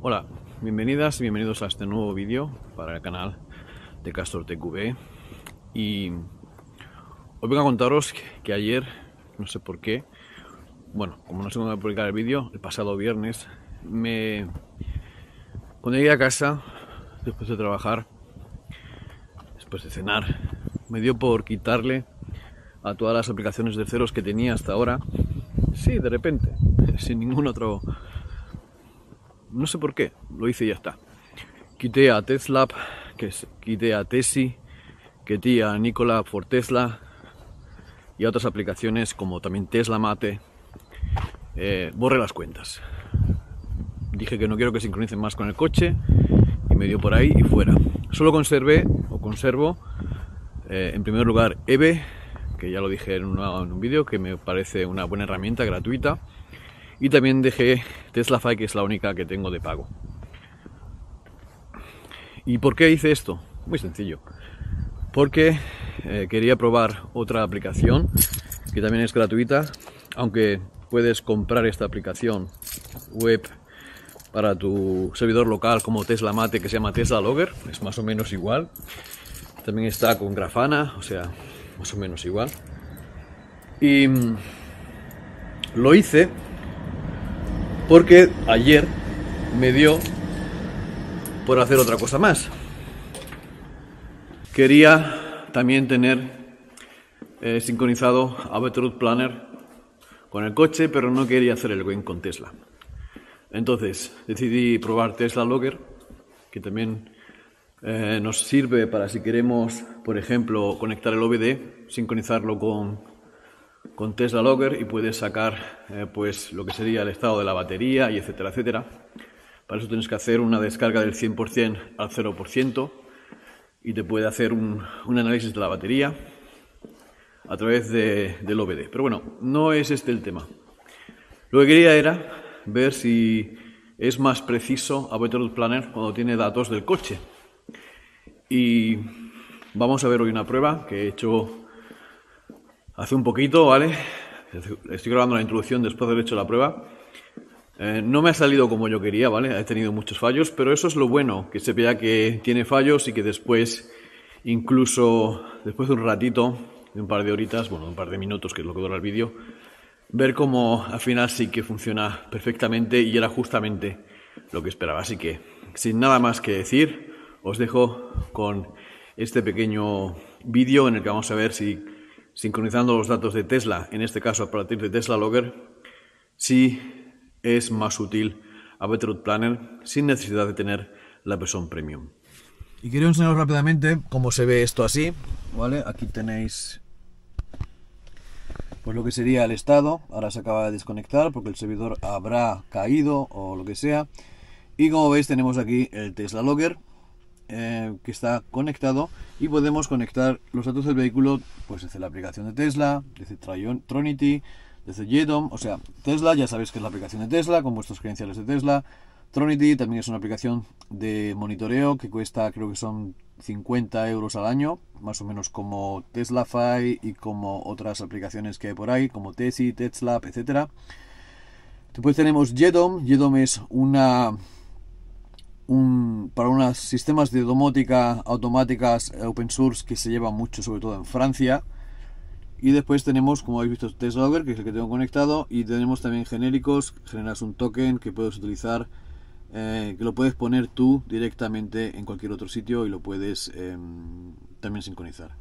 Hola, bienvenidas y bienvenidos a este nuevo vídeo para el canal de Castor TQB y hoy vengo a contaros que, ayer, no sé por qué, bueno, como no sé cómo publicar el vídeo, el pasado viernes me... cuando llegué a casa, después de trabajar, después de cenar, me dio por quitarle a todas las aplicaciones de ceros que tenía hasta ahora, sí, de repente, sin ningún otro no sé por qué, lo hice y ya está. Quité a Tesla, que quité a Tesi, quité a Nicola for Tesla y a otras aplicaciones como también Tesla Mate. Eh, borré las cuentas. Dije que no quiero que sincronicen más con el coche y me dio por ahí y fuera. Solo conservé o conservo eh, en primer lugar EVE, que ya lo dije en, en un vídeo, que me parece una buena herramienta gratuita y también dejé TeslaFi, que es la única que tengo de pago. ¿Y por qué hice esto? Muy sencillo. Porque eh, quería probar otra aplicación que también es gratuita, aunque puedes comprar esta aplicación web para tu servidor local como Tesla Mate que se llama Tesla Logger, es más o menos igual. También está con Grafana, o sea, más o menos igual. Y mm, lo hice porque ayer me dio por hacer otra cosa más. Quería también tener eh, sincronizado Route Planner con el coche, pero no quería hacer el win con Tesla. Entonces decidí probar Tesla Logger, que también eh, nos sirve para si queremos, por ejemplo, conectar el OBD, sincronizarlo con con Tesla Logger y puedes sacar eh, pues lo que sería el estado de la batería y etcétera, etcétera. Para eso tienes que hacer una descarga del 100% al 0% y te puede hacer un, análisis de la batería a través del OBD. Pero bueno, no es este el tema. Lo que quería era ver si es más preciso a Better Planner cuando tiene datos del coche. Y vamos a ver hoy una prueba que he hecho hace un poquito, ¿vale? Estoy grabando la introducción después de haber hecho la prueba. Eh, no me ha salido como yo quería, ¿vale? He tenido muchos fallos, pero eso es lo bueno, que se vea que tiene fallos y que después, incluso después de un ratito, de un par de horitas, bueno, un par de minutos, que es lo que dura el vídeo, ver cómo al final sí que funciona perfectamente y era justamente lo que esperaba. Así que, sin nada más que decir, os dejo con este pequeño vídeo en el que vamos a ver si sincronizando los datos de Tesla, en este caso a partir de Tesla Logger, sí es más útil a Betterroot Planner sin necesidad de tener la versión premium. Y quiero enseñaros rápidamente cómo se ve esto así, ¿vale? Aquí tenéis pues lo que sería el estado, ahora se acaba de desconectar porque el servidor habrá caído o lo que sea. Y como veis tenemos aquí el Tesla Logger, eh, que está conectado y podemos conectar los datos del vehículo pues desde la aplicación de Tesla, desde Tronity, desde JEDOM, o sea, Tesla ya sabéis que es la aplicación de Tesla con vuestros credenciales de Tesla. Tronity también es una aplicación de monitoreo que cuesta creo que son 50 euros al año, más o menos como TeslaFi y como otras aplicaciones que hay por ahí, como Tesi, TESLAB, etcétera. Después tenemos JEDOM. JEDOM es una para unos sistemas de domótica automáticas open source que se llevan mucho, sobre todo en Francia. Y después tenemos, como habéis visto, TestLogger, que es el que tengo conectado. Y tenemos también genéricos, generas un token que puedes utilizar, eh, que lo puedes poner tú directamente en cualquier otro sitio y lo puedes em, también sincronizar.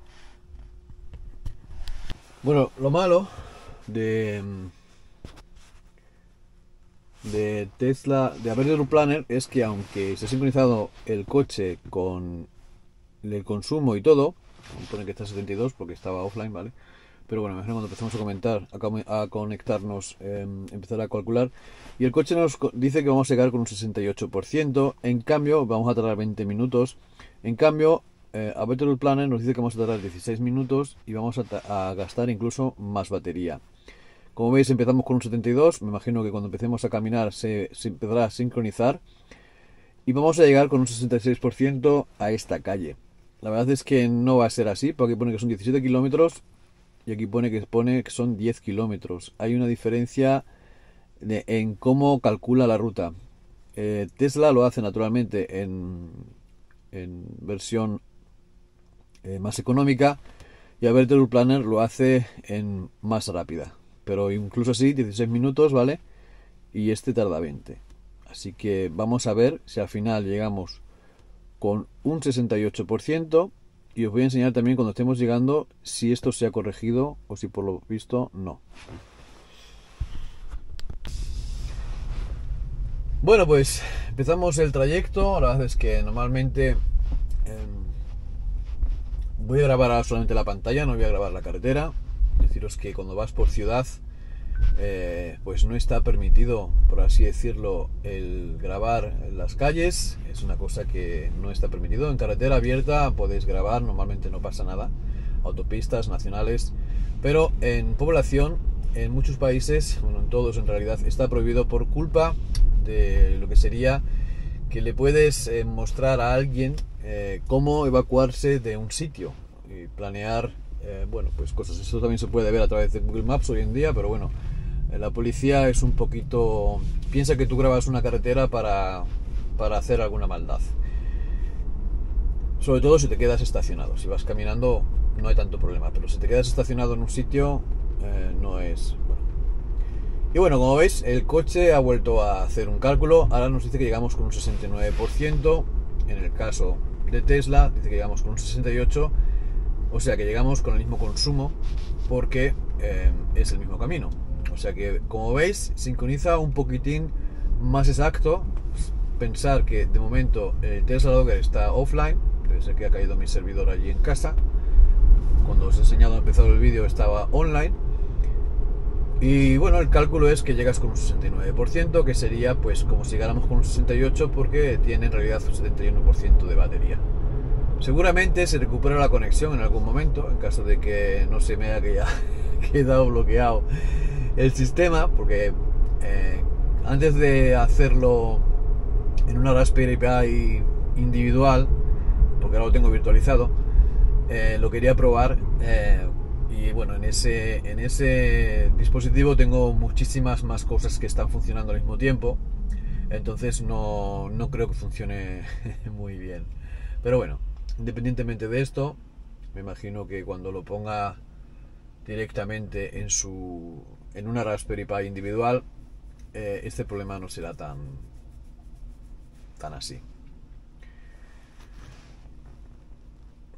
Bueno, lo malo de, em, de Tesla, de un Planner, es que aunque se ha sincronizado el coche con el consumo y todo, pone que está a 72 porque estaba offline, ¿vale? Pero bueno, cuando empezamos a comentar, a, conectarnos, em, empezar a calcular. Y el coche nos dice que vamos a llegar con un 68%. En cambio, vamos a tardar 20 minutos. En cambio, eh, a Better Planner nos dice que vamos a tardar 16 minutos y vamos a gastar incluso más batería. Como veis empezamos con un 72, me imagino que cuando empecemos a caminar se, empezará a sincronizar. Y vamos a llegar con un 66% a esta calle. La verdad es que no va a ser así, porque aquí pone que son 17 kilómetros y aquí pone que, pone que son 10 kilómetros. Hay una diferencia en cómo calcula la ruta. eh, Tesla lo hace naturalmente en, versión eh, más económica y Aperture Planner lo hace en más rápida. Pero incluso así, 16 minutos, ¿vale? Y este tarda 20. Así que vamos a ver si al final llegamos con un 68% y os voy a enseñar también cuando estemos llegando si esto se ha corregido o si por lo visto no. Bueno, pues empezamos el trayecto. La verdad es que normalmente em, voy a grabar solamente la pantalla, no voy a grabar la carretera. Deciros que cuando vas por ciudad, eh, pues no está permitido, por así decirlo, el grabar en las calles. Es una cosa que no está permitido. En carretera abierta podéis grabar, normalmente no pasa nada. Autopistas nacionales. Pero en población, en muchos países, bueno, en todos en realidad, está prohibido por culpa de lo que sería que le puedes eh, mostrar a alguien eh, cómo evacuarse de un sitio y planear, eh, bueno, pues cosas. Eso también se puede ver a través de Google Maps hoy en día, pero bueno, la policía es un poquito... piensa que tú grabas una carretera para, para hacer alguna maldad. Sobre todo si te quedas estacionado. Si vas caminando no hay tanto problema, pero si te quedas estacionado en un sitio no es y bueno, como veis, el coche ha vuelto a hacer un cálculo. Ahora nos dice que llegamos con un 69%. En el caso de Tesla, dice que llegamos con un 68%. O sea que llegamos con el mismo consumo porque eh, es el mismo camino. O sea que, como veis, sincroniza un poquitín más exacto. Pensar que de momento el Tesla Logger está offline. Debe ser que ha caído mi servidor allí en casa. Cuando os he enseñado a empezar el vídeo estaba online y bueno, el cálculo es que llegas con un 69%, que sería pues como si llegáramos con un 68% porque tiene en realidad un 71% de batería. Seguramente se recupera la conexión en algún momento, en caso de que no se me haya quedado bloqueado el sistema, porque eh, antes de hacerlo en una Raspberry Pi individual, porque ahora lo tengo virtualizado, eh, lo quería probar eh, y bueno, en ese, en ese dispositivo tengo muchísimas más cosas que están funcionando al mismo tiempo. Entonces no, no creo que funcione muy bien. Pero bueno, independientemente de esto, me imagino que cuando lo ponga directamente en su en una Raspberry Pi individual, eh, este problema no será tan tan así.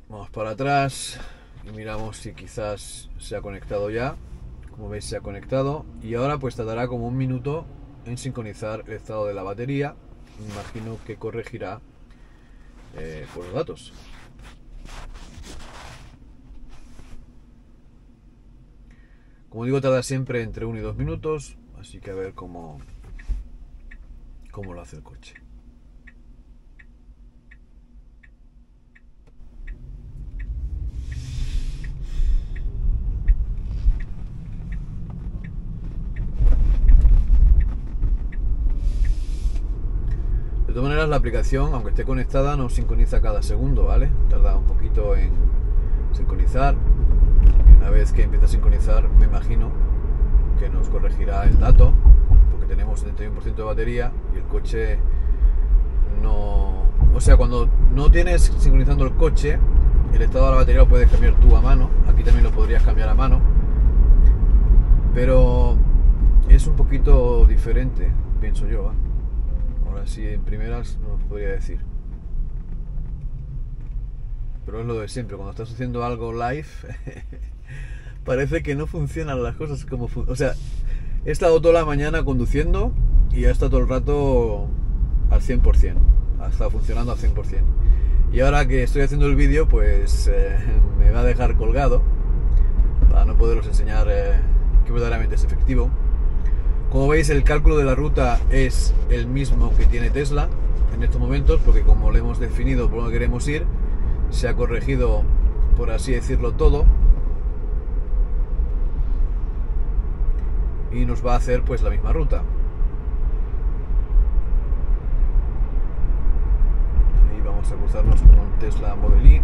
Vamos para atrás y miramos si quizás se ha conectado ya. Como veis se ha conectado. Y ahora pues tardará como un minuto en sincronizar el estado de la batería. Me imagino que corregirá eh, por los datos. Como digo tarda siempre entre 1 y 2 minutos así que a ver cómo cómo lo hace el coche todas maneras, la aplicación, aunque esté conectada, no sincroniza cada segundo, ¿vale? Tarda un poquito en sincronizar. Y una vez que empieza a sincronizar, me imagino que nos corregirá el dato, porque tenemos 71% de batería y el coche no... O sea, cuando no tienes sincronizando el coche, el estado de la batería lo puedes cambiar tú a mano. Aquí también lo podrías cambiar a mano. Pero es un poquito diferente, pienso yo. ¿Va? así en primeras no os podría decir. Pero es lo de siempre, cuando estás haciendo algo live, parece que no funcionan las cosas como funcionan. O sea, he estado toda la mañana conduciendo y ha estado todo el rato al 100%. Ha estado funcionando al 100%. Y ahora que estoy haciendo el vídeo, pues eh, me va a dejar colgado para no poderos enseñar eh, que verdaderamente es efectivo. Como veis el cálculo de la ruta es el mismo que tiene Tesla en estos momentos porque como le hemos definido por dónde queremos ir, se ha corregido por así decirlo todo y nos va a hacer pues la misma ruta. Ahí vamos a cruzarnos con Tesla Model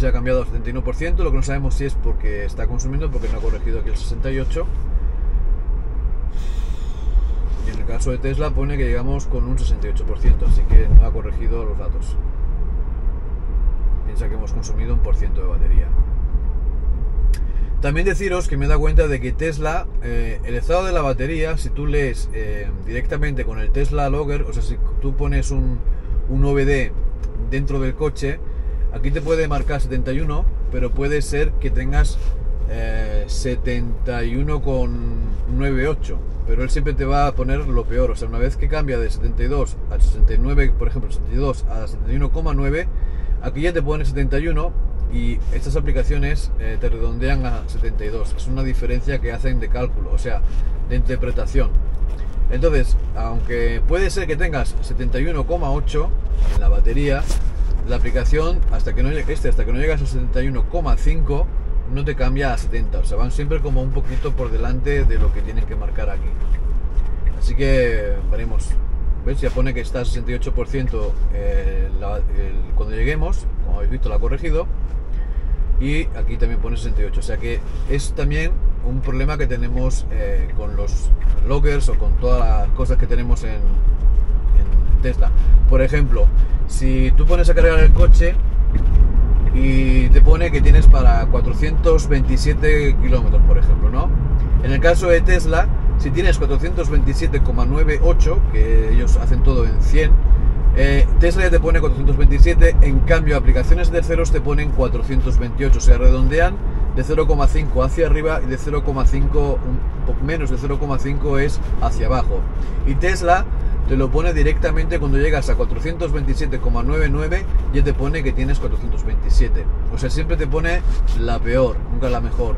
Se ha cambiado al 71%, lo que no sabemos si es porque está consumiendo, porque no ha corregido aquí el 68%. Y en el caso de Tesla pone que llegamos con un 68%, así que no ha corregido los datos. Piensa que hemos consumido un por ciento de batería. También deciros que me he dado cuenta de que Tesla, eh, el estado de la batería, si tú lees eh, directamente con el Tesla Logger, o sea, si tú pones un, un OBD dentro del coche, aquí te puede marcar 71, pero puede ser que tengas eh, 71,98. Pero él siempre te va a poner lo peor. O sea, una vez que cambia de 72 a 69, por ejemplo, 72 a 71,9, aquí ya te pone 71 y estas aplicaciones eh, te redondean a 72. Es una diferencia que hacen de cálculo, o sea, de interpretación. Entonces, aunque puede ser que tengas 71,8 en la batería, la aplicación hasta que no este hasta que no llegas a 71,5 no te cambia a 70, o sea, van siempre como un poquito por delante de lo que tienen que marcar aquí. Así que veremos. ¿Ves? Ya pone que está a 68% eh, cuando lleguemos, como habéis visto, lo ha corregido. Y aquí también pone 68, o sea que es también un problema que tenemos eh, con los loggers o con todas las cosas que tenemos en, en Tesla. Por ejemplo, si tú pones a cargar el coche y te pone que tienes para 427 kilómetros, por ejemplo, ¿no? En el caso de Tesla, si tienes 427,98, que ellos hacen todo en 100, eh, Tesla ya te pone 427, en cambio aplicaciones de ceros te ponen 428, o sea, redondean de 0,5 hacia arriba y de 0,5, menos de 0,5 es hacia abajo. Y Tesla te lo pone directamente cuando llegas a 427,99 ya te pone que tienes 427. O sea, siempre te pone la peor, nunca la mejor.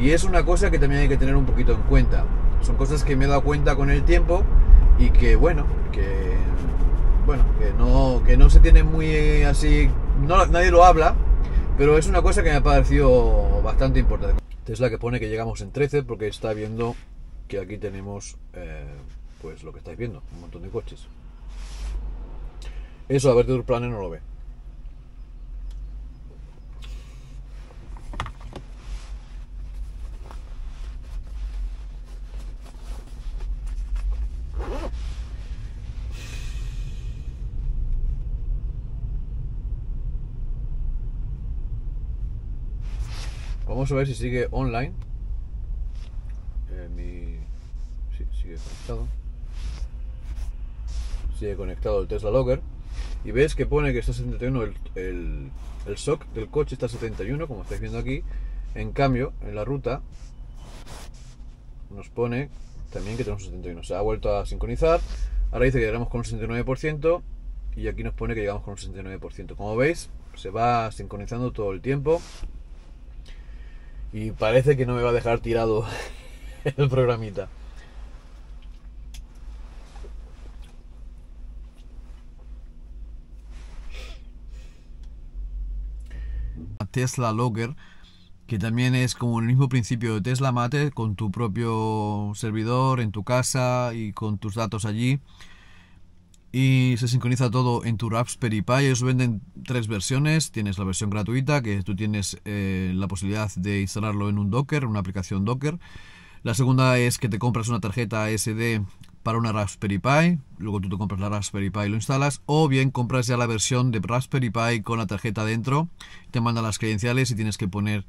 Y es una cosa que también hay que tener un poquito en cuenta. Son cosas que me he dado cuenta con el tiempo y que bueno, que bueno, que no, que no se tiene muy así, no, nadie lo habla, pero es una cosa que me ha parecido bastante importante. Tesla que pone que llegamos en 13 porque está viendo que aquí tenemos eh, pues lo que estáis viendo, un montón de coches. Eso a ver tu Planner no lo ve. Vamos a ver si sigue online. Eh, mi... Sí, sigue conectado sigue conectado el Tesla Logger y ves que pone que está 71 el, el, el SOC del coche está 71 como estáis viendo aquí. En cambio en la ruta nos pone también que tenemos 71 se ha vuelto a sincronizar ahora dice que llegamos con un 69% y aquí nos pone que llegamos con un 69% como veis se va sincronizando todo el tiempo y parece que no me va a dejar tirado el programita Tesla Logger, que también es como el mismo principio de Tesla Mate, con tu propio servidor en tu casa y con tus datos allí. Y se sincroniza todo en tu Raspberry Pi. Ellos venden tres versiones. Tienes la versión gratuita, que tú tienes eh, la posibilidad de instalarlo en un Docker, una aplicación Docker. La segunda es que te compras una tarjeta SD para una Raspberry Pi, luego tú te compras la Raspberry Pi y lo instalas, o bien compras ya la versión de Raspberry Pi con la tarjeta dentro, te manda las credenciales y tienes que poner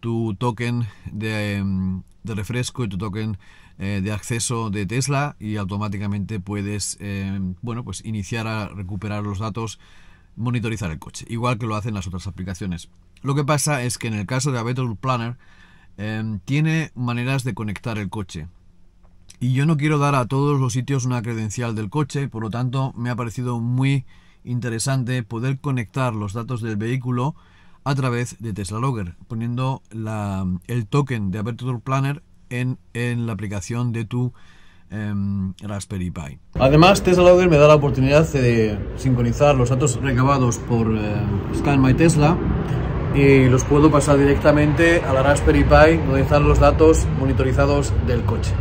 tu token de, em, refresco y tu token eh, de acceso de Tesla y automáticamente puedes em, bueno pues iniciar a recuperar los datos monitorizar el coche igual que lo hacen las otras aplicaciones. Lo que pasa es que en el caso de Better Planner em, tiene maneras de conectar el coche y yo no quiero dar a todos los sitios una credencial del coche, por lo tanto me ha parecido muy interesante poder conectar los datos del vehículo a través de Tesla Logger, poniendo el token de Aperture Planner en, la aplicación de tu em, Raspberry Pi. Además, Tesla Logger me da la oportunidad de sincronizar los datos recabados por eh, Scan My Tesla y los puedo pasar directamente a la Raspberry Pi donde están los datos monitorizados del coche.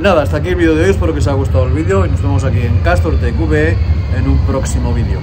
Nada, hasta aquí el vídeo de hoy, espero que os haya gustado el vídeo y nos vemos aquí en Castor TV en un próximo vídeo.